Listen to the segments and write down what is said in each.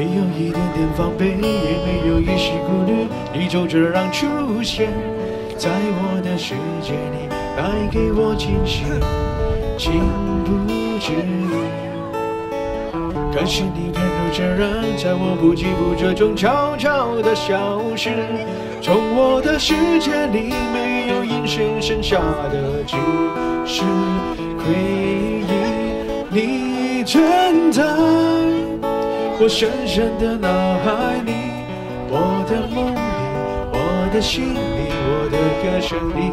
没有一点点防备，也没有一丝顾虑，你就这样出现在我的世界里，带给我惊喜，情不自已。可是你偏都这样，在我不知不觉中悄悄的消失，从我的世界里没有音讯剩下的只是回忆。你存在我深深的脑海里，我的梦里，我的心里，我的歌声里，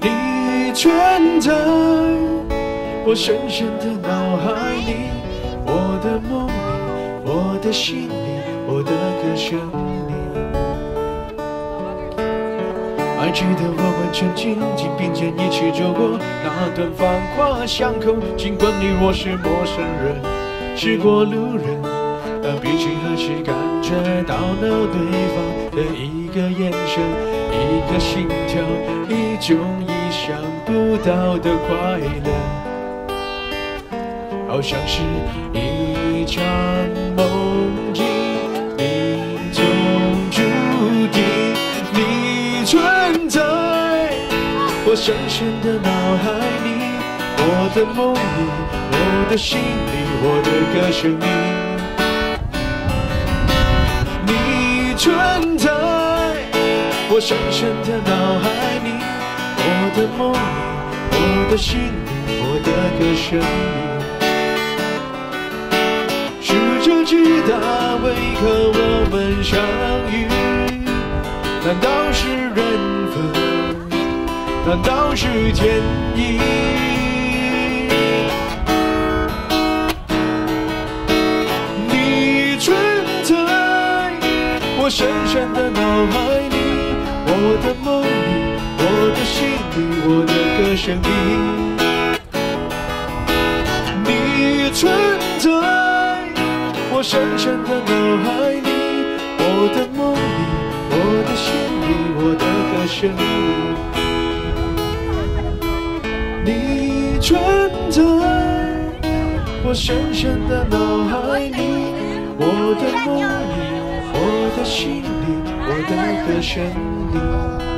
你存在。我深深的脑海里，我的梦里，我的心里，我的歌声里还记得我们曾经肩并肩一起走过那段繁华巷口，尽管你我是陌生人，是过路人，但毕竟还是感觉到了对方的一个眼神，一个心跳，一种意想不到的快乐。好像是一场梦境，我深深的脑海里，我的梦里，我的心里，我的歌声里，你存在我深深的脑海里，我的梦里，我的心里，我的歌声里。知道为何我们相遇？难道？难道是天意？你存在我深深的脑海里，我的梦里，我的心里，我的歌声里。你存在。我深深的脑海在。我深深的脑海里，我的梦里，我的心里，我的歌声里。